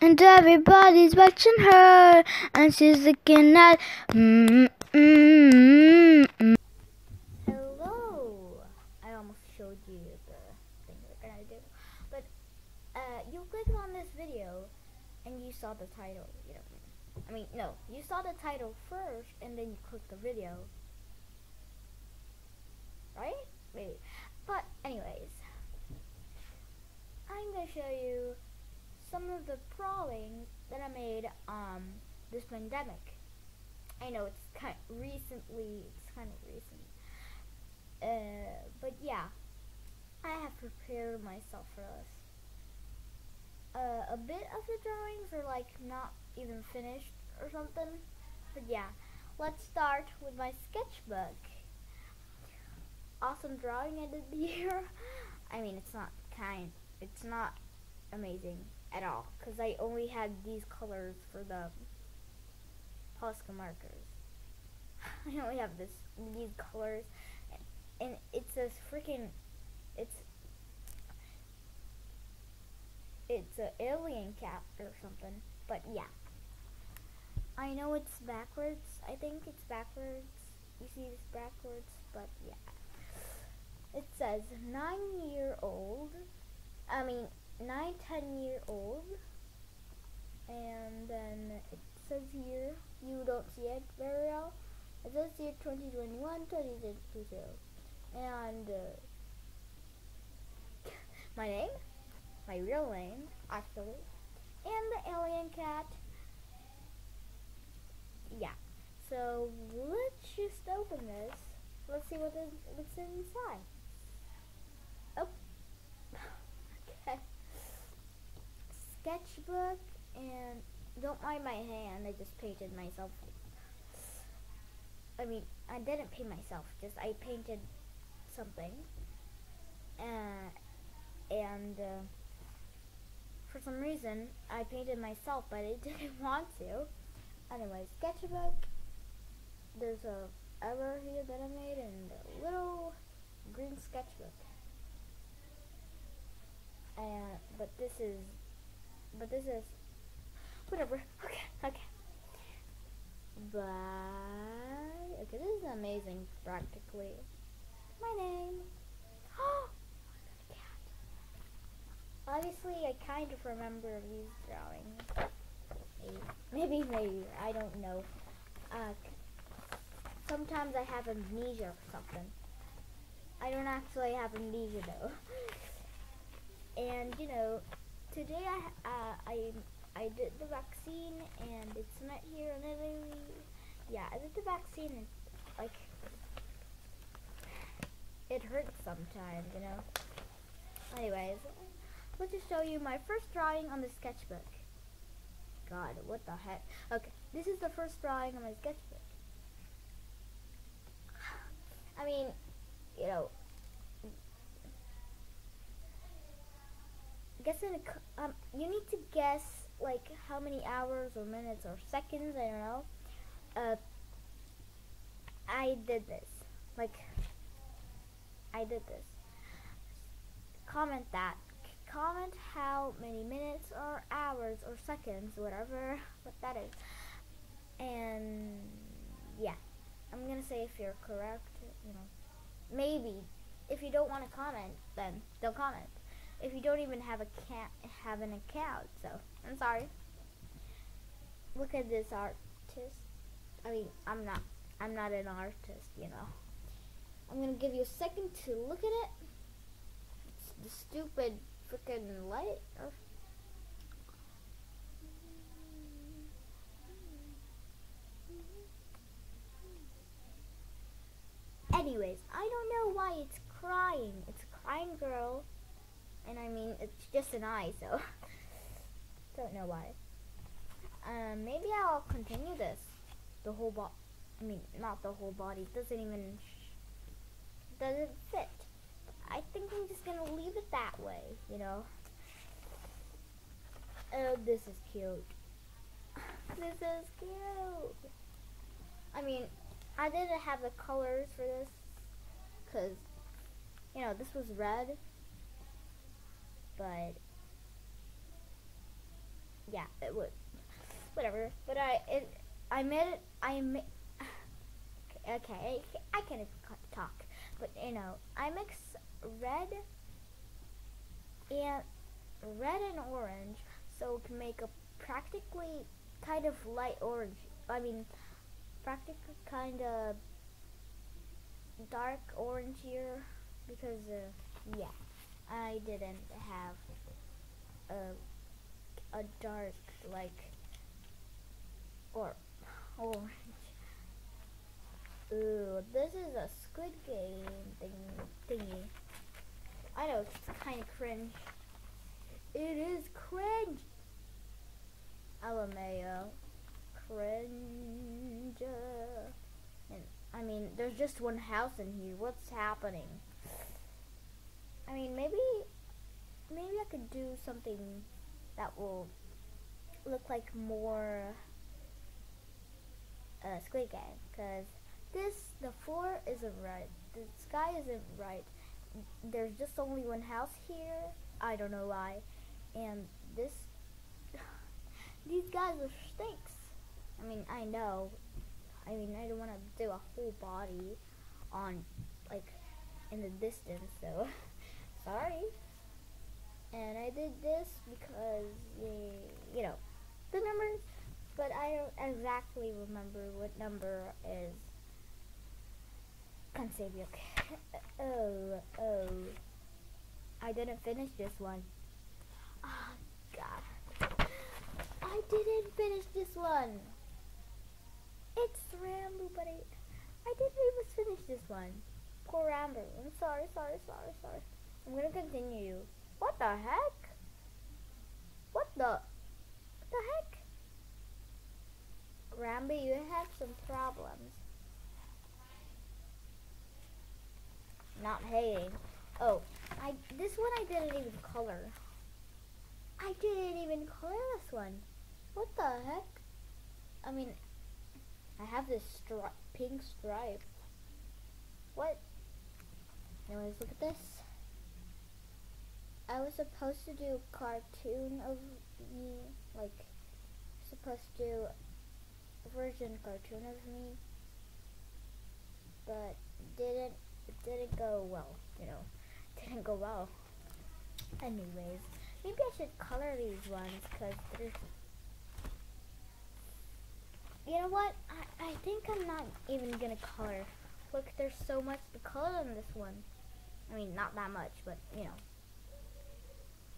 and everybody's watching her, and she's looking at. Mm, mm, mm, Hello. I almost showed you the thing we're gonna do, but uh, you clicked on this video, and you saw the title. You know, I mean, no, you saw the title first, and then you clicked the video, right? Wait, But anyways, I'm gonna show you some of the drawings that I made um this pandemic. I know it's kind of recently, it's kind of recent. Uh, but yeah, I have prepared myself for this. Uh, a bit of the drawings are like not even finished or something. But yeah, let's start with my sketchbook. Awesome drawing I did here. I mean, it's not kind, it's not amazing at all. Because I only had these colors for the Posca markers. I only have this these colors and it says freaking it's it's an alien cat or something but yeah. I know it's backwards I think it's backwards you see this backwards but yeah. It says nine year old I mean nine, ten year old. And then it says here, you don't see it very well. It says here 2021, 2022. And uh, my name, my real name, actually, and the alien cat. Yeah. So let's just open this. Let's see what is, what's inside. Oh. okay sketchbook and don't mind my hand, I just painted myself. I mean, I didn't paint myself, just I painted something. Uh, and uh, for some reason, I painted myself, but I didn't want to. Anyway, sketchbook. There's a error here that I made and a little green sketchbook. Uh, but this is but this is whatever. Okay, okay. Bye. Okay, this is amazing. Practically, my name. Oh. Obviously, I kind of remember these drawings. Maybe, maybe, maybe. I don't know. Uh, sometimes I have amnesia or something. I don't actually have amnesia though. and you know, today I uh, I I did the vaccine and it's not here in Italy. Yeah, I did the vaccine and like it hurts sometimes, you know. Anyways, let's just show you my first drawing on the sketchbook. God, what the heck? Okay, this is the first drawing on my sketchbook. I mean, you know, guess in a, um, you need to guess like how many hours or minutes or seconds, I don't know. Uh, I did this. Like, I did this. Comment that. Comment how many minutes or hours or seconds, whatever what that is. And yeah, I'm gonna say if you're correct, you know. Maybe. If you don't want to comment, then don't comment if you don't even have a can have an account. So I'm sorry. Look at this artist. I mean, I'm not. I'm not an artist, you know. I'm gonna give you a second to look at it. It's the stupid freaking light. Or Anyways, I don't know why it's crying. It's a crying girl. And I mean, it's just an eye, so don't know why. Um, maybe I'll continue this. The whole body. I mean, not the whole body. Doesn't even doesn't fit. I think I'm just gonna leave it that way. You know. Oh, this is cute. this is cute. I mean, I didn't have the colors for this because, you know, this was red but yeah it would. Whatever. But I it I made it. I made. Okay, I can't talk. But you know, I mix red and red and orange, so it can make a practically kind of light orange. I mean, practically kind of dark orange here because uh, yeah, I didn't have a a dark like or orange. Ooh, this is a Squid Game thing thingy. I know it's kind of cringe. It is cringe. LMAO. Cringe. And I mean, there's just one house in here. What's happening? I mean, maybe, maybe I could do something that will look like more uh, Squid Game, because this, the floor isn't right. The sky isn't right. There's just only one house here. I don't know why. And this, these guys are snakes. I mean, I know. I mean, I don't want to do a whole body on, like, in the distance, so sorry. And I did this because, eh, you know, the numbers, but I don't exactly remember what number is can't save you. oh, oh. I didn't finish this one. Oh, God. I didn't finish this one. It's Rambo, but I, I didn't even finish this one. Poor Rambo. I'm sorry, sorry, sorry, sorry. I'm gonna continue. What the heck? What the? What the heck? Rambo, you have some problems. not hating. Oh, I this one I didn't even color. I didn't even color this one. What the heck? I mean, I have this stri pink stripe. What? Anyways, look at this. I was supposed to do cartoon of me, like, supposed to do version cartoon of me, but didn't it didn't go well, you know. Didn't go well. Anyways, maybe I should color these ones because there's. You know what? I, I think I'm not even gonna color. Look, there's so much to color on this one. I mean, not that much, but you know.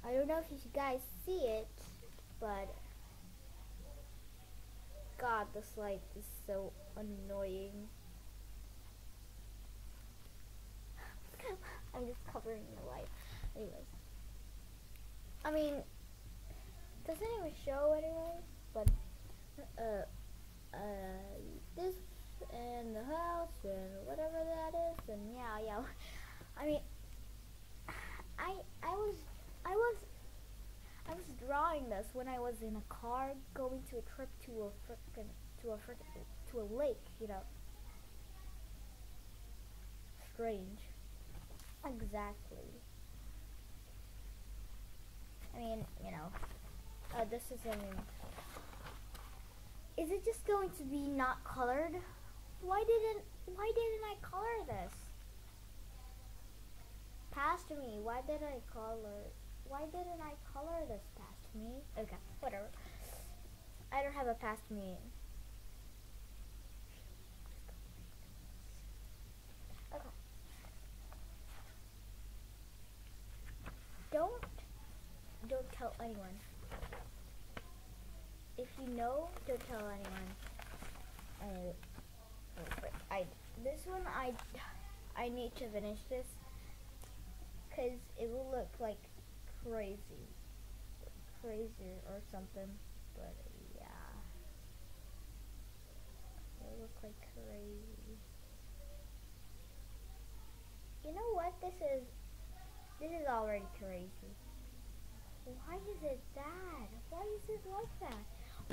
I don't know if you guys see it, but God, this light is so annoying. I'm just covering the light. Anyways. I mean, doesn't even show anyway, but, uh, uh, this and the house and whatever that is, and yeah, yeah. I mean, I, I was, I was, I was drawing this when I was in a car going to a trip to a frickin', to a frickin', to a lake, you know. Strange. Exactly. I mean, you know, uh, this is I mean, is it just going to be not colored? Why didn't Why didn't I color this? Past me. Why did I color? Why didn't I color this past me? Okay, whatever. I don't have a past me. don't don't tell anyone. If you know, don't tell anyone. Uh, I this one I I need to finish this because it will look like crazy, crazy or something. But yeah, will look like crazy. You know what this is? This is already crazy. Why is it that? Why is it like that?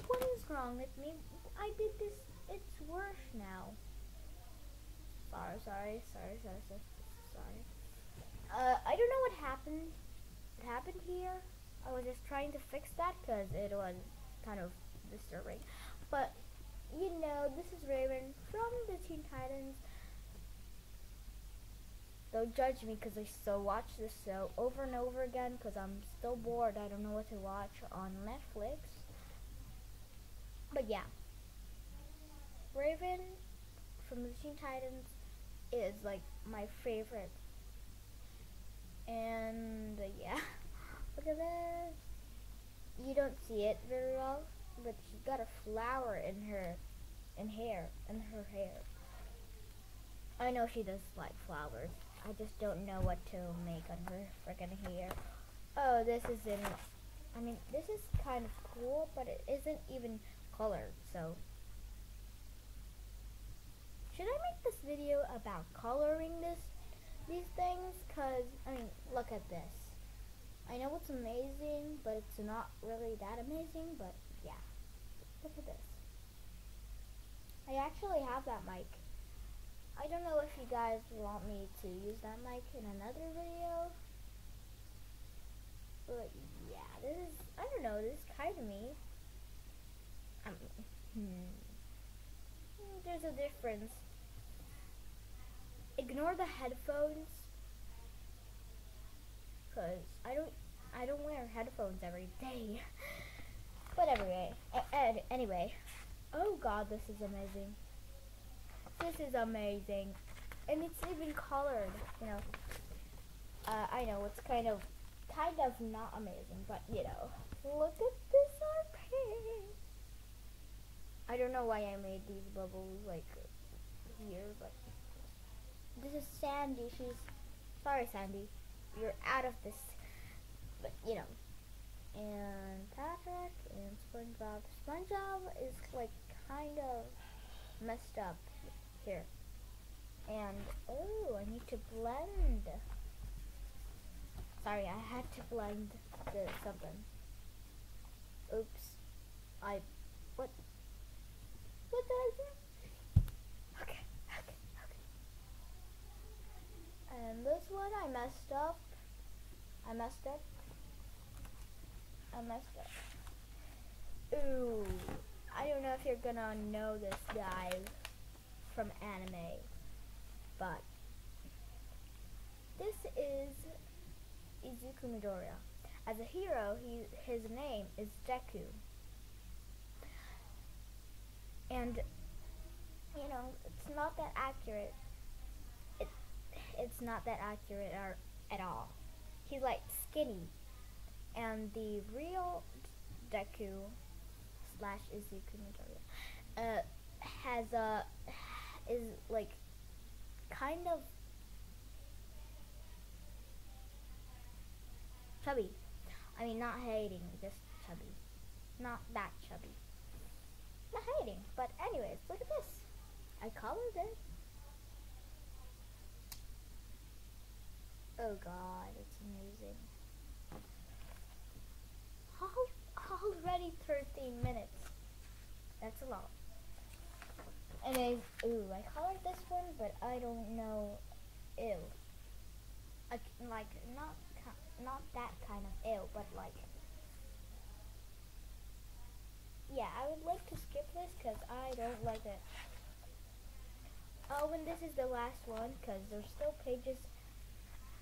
What is wrong with me? I did this. It's worse now. Sorry, sorry, sorry, sorry, sorry. sorry. Uh, I don't know what happened. Happened here? I was just trying to fix that because it was kind of disturbing. But you know, this is Raven from the Teen Titans. Don't judge me because I still watch this show over and over again because I'm still bored. I don't know what to watch on Netflix. But yeah, Raven from the Teen Titans is like my favorite. And uh, yeah, look at this. You don't see it very well, but she's got a flower in her, in hair, in her hair. I know she does like flowers. I just don't know what to make on her freaking hair. Oh, this is in. I mean, this is kind of cool, but it isn't even colored, so. Should I make this video about coloring this, these things? Cause, I mean, look at this. I know it's amazing, but it's not really that amazing, but yeah. Look at this. I actually have that mic. I don't know if you guys want me to use that mic in another video. But yeah, this is, I don't know, this is kind of me. Um, hmm. There's a difference. Ignore the headphones. Cause I don't, I don't wear headphones every day. but anyway, eh, eh, eh, anyway. Oh god, this is amazing. This is amazing. And it's even colored, you know. Uh, I know, it's kind of, kind of not amazing, but you know. Look at this armpit. I don't know why I made these bubbles, like, here, but. This is Sandy, she's, sorry Sandy, you're out of this, but, you know. And Patrick and SpongeBob. SpongeBob is, like, kind of messed up here. And, oh, I need to blend. Sorry, I had to blend the something. Oops. I, what, what did I do? Okay, okay, okay. And this one I messed up. I messed up. I messed up. Ooh. I don't know if you're gonna know this, guy from anime, but this is Izuku Midoriya. As a hero, he, his name is Deku. And, you know, it's not that accurate. It, it's not that accurate or, at all. He's like skinny. And the real Deku slash Izuku Midoriya uh, has a is like kind of chubby. I mean, not hating, just chubby. Not that chubby. Not hating, but anyways, look at this. I colored it. Oh god, it's amazing. Already 13 minutes. That's a lot. And Anyways, ooh, I colored this one, but I don't know. Ew. Like, like not not that kind of ew, but like. Yeah, I would like to skip this because I don't like it. Oh, and this is the last one because there's still pages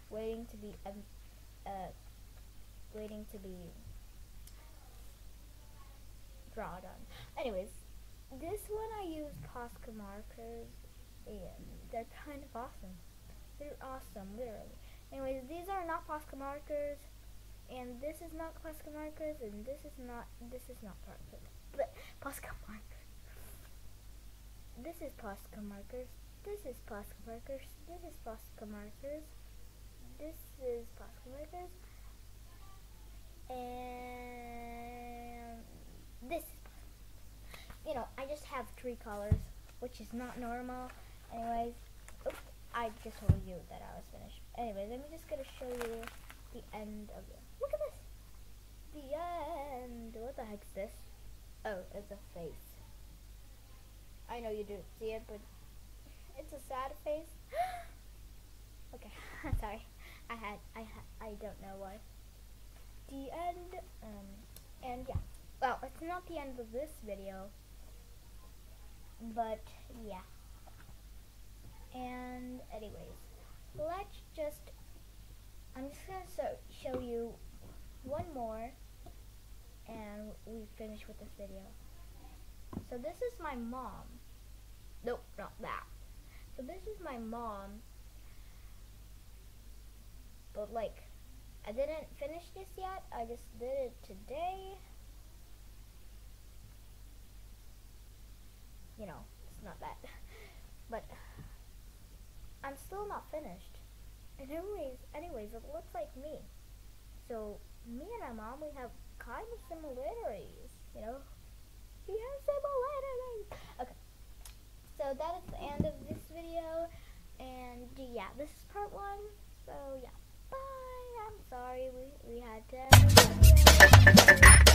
waiting to be um, uh, waiting to be drawn on. Anyways, this one I use Posca markers and they're kind of awesome. They're awesome, literally. Anyways, these are not Posca markers and this is not Posca markers and this is not this is not Posca but Posca markers. This is Posca markers. This is Posca markers. This is Posca markers. This is Posca markers. And this you know, I just have three colors, which is not normal. Anyways, oops, I just told you that I was finished. Anyways, I'm just gonna show you the end of it. Look at this. The end. What the heck's this? Oh, it's a face. I know you didn't see it, but it's a sad face. okay, sorry. I had, I had, I don't know why. The end. Um, and yeah. well, it's not the end of this video, but yeah. And anyways, let's just, I'm just gonna so, show you one more, and we finish with this video. So this is my mom. Nope, not that. So this is my mom. But like, I didn't finish this yet. I just did it today. You know, it's not that. But I'm still not finished. And anyways, anyways, it looks like me. So me and my mom, we have kind of similarities, you know. We have similarities. Okay. So that is the end of this video. And yeah, this is part one. So yeah. I'm sorry we, we had to.